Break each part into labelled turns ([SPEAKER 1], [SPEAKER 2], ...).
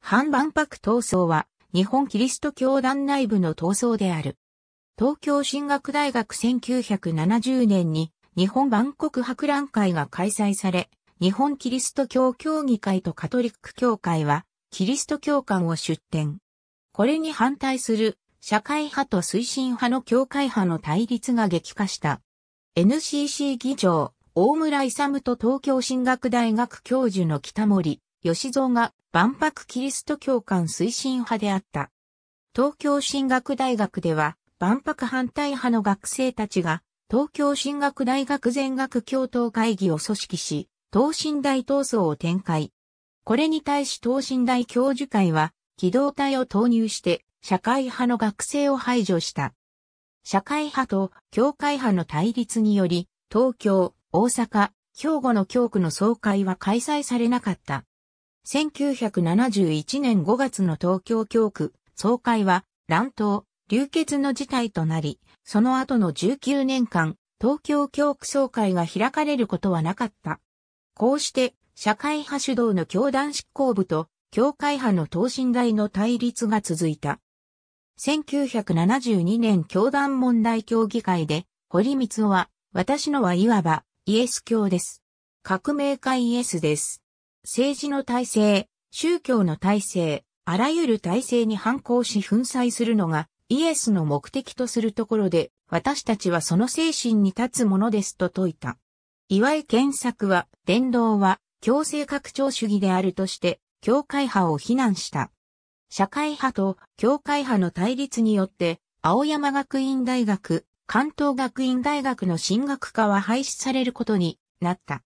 [SPEAKER 1] 反万博闘争は日本キリスト教団内部の闘争である。東京進学大学1970年に日本万国博覧会が開催され、日本キリスト教協議会とカトリック教会はキリスト教館を出展。これに反対する社会派と推進派の教会派の対立が激化した。NCC 議長、大村勇と東京進学大学教授の北森、吉蔵が万博キリスト教館推進派であった。東京進学大学では万博反対派の学生たちが東京進学大学全学共闘会議を組織し、東進大闘争を展開。これに対し東進大教授会は機動隊を投入して社会派の学生を排除した。社会派と教会派の対立により、東京、大阪、兵庫の教区の総会は開催されなかった。1971年5月の東京教区総会は乱闘、流血の事態となり、その後の19年間、東京教区総会が開かれることはなかった。こうして、社会派主導の教団執行部と、教会派の等身大の対立が続いた。1972年教団問題協議会で、堀光夫は、私のはいわばイエス教です。革命家イエスです。政治の体制、宗教の体制、あらゆる体制に反抗し粉砕するのがイエスの目的とするところで、私たちはその精神に立つものですと説いた。岩井健作は、伝道は強制拡張主義であるとして、教会派を非難した。社会派と教会派の対立によって、青山学院大学、関東学院大学の進学科は廃止されることになった。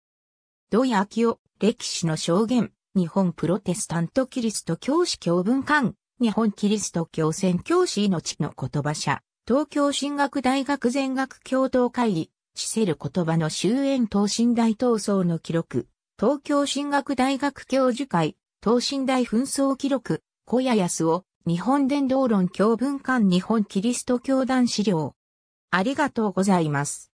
[SPEAKER 1] 土井明夫、歴史の証言、日本プロテスタントキリスト教師教文館、日本キリスト教宣教師命の言葉社、東京進学大学全学共同会議、知せる言葉の終焉等身大闘争の記録、東京進学大学教授会、等身大紛争記録、小谷康夫、日本伝道論教文館日本キリスト教団資料。ありがとうございます。